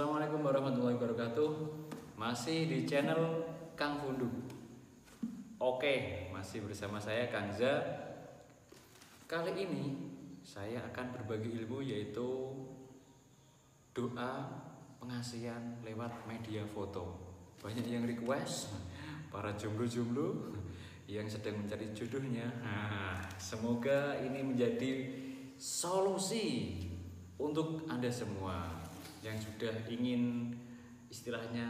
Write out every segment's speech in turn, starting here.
Assalamualaikum warahmatullahi wabarakatuh. Masih di channel Kang Fundu. Oke, masih bersama saya Kang Za. Kali ini saya akan berbagi ilmu yaitu Doa pengasihan lewat media foto. Banyak yang request Para jomblo-jomblo yang sedang mencari jodohnya. Nah, Semoga ini menjadi solusi untuk Anda semua yang sudah ingin istilahnya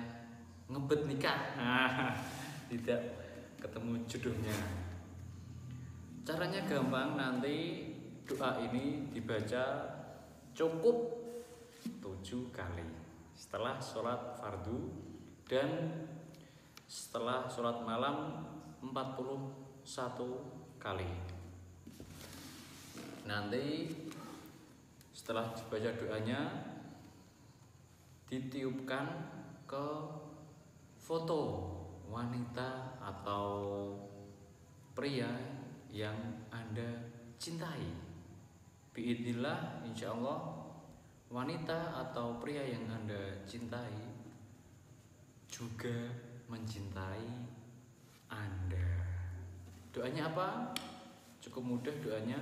ngebet nikah. Nah, tidak ketemu jodohnya. Caranya gampang nanti doa ini dibaca cukup tujuh kali. Setelah sholat fardu dan setelah sholat malam 41 kali. Nanti setelah dibaca doanya ditiupkan ke foto wanita atau pria yang Anda cintai. Biidnillah insya Allah wanita atau pria yang Anda cintai juga mencintai Anda. Doanya apa? Cukup mudah doanya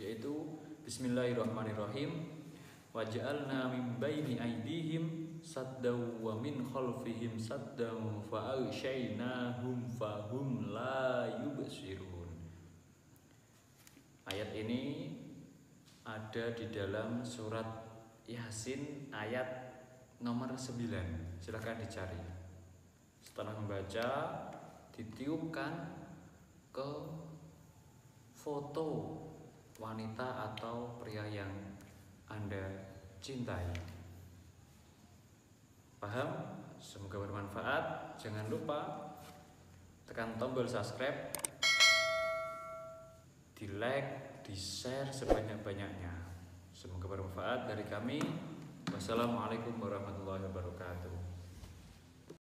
yaitu Bismillahirrahmanirrahim waj'alna min baini aydihim saddaw wa min khalfihim saddaw fa aghshaynahum fahum la Ayat ini ada di dalam surat Yasin ayat nomor 9 silahkan dicari. Setelah membaca ditiupkan ke foto wanita atau pria yang anda cintai. Paham? Semoga bermanfaat. Jangan lupa tekan tombol subscribe, di like, di share sebanyak-banyaknya. Semoga bermanfaat dari kami. Wassalamualaikum warahmatullahi wabarakatuh.